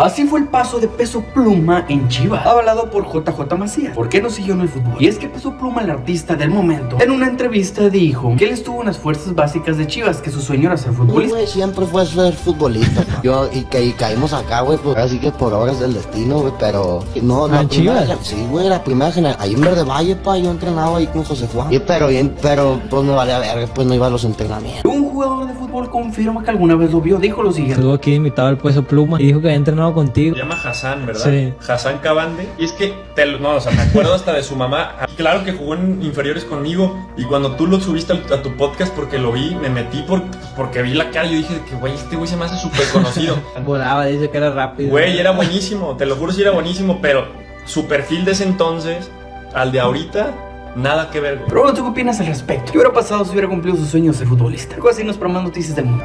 Así fue el paso de Peso Pluma en Chivas, avalado por JJ Macías. ¿Por qué no siguió en el fútbol? Y es que Peso Pluma, el artista del momento, en una entrevista dijo que él estuvo en las fuerzas básicas de Chivas, que su sueño era ser futbolista. güey, siempre fue ser futbolista. Yo, y, que, y caímos acá, güey, pues así que por horas del destino, güey, pero no, no. Ah, ¿en primera Chivas? Sí, güey, la primera generación. Ahí en Verde Valle, pa, yo entrenaba ahí con José Juan. Y, pero bien, pero pues me valía verga, pues no iba a los entrenamientos. Un jugador de fútbol confirma que alguna vez lo vio, dijo lo siguiente. Estuvo aquí invitado al Peso Pluma y dijo que había entrenado contigo. Se llama Hassan, ¿verdad? Sí. Hassan Cabande. Y es que, te lo- no, o sea, me acuerdo hasta de su mamá. Claro que jugó en inferiores conmigo. Y cuando tú lo subiste a, tu podcast porque lo vi, me metí por, porque vi la cara. Yo dije que, güey, este güey se me hace súper conocido. Volaba, dice que era rápido. Güey, era buenísimo. Te lo juro, sí era buenísimo. Pero su perfil de ese entonces al de ahorita, nada que ver. Pero bueno, ¿tú qué opinas al respecto? ¿Qué hubiera pasado si hubiera cumplido sus sueños de futbolista? Algo así nos más noticias del mundo.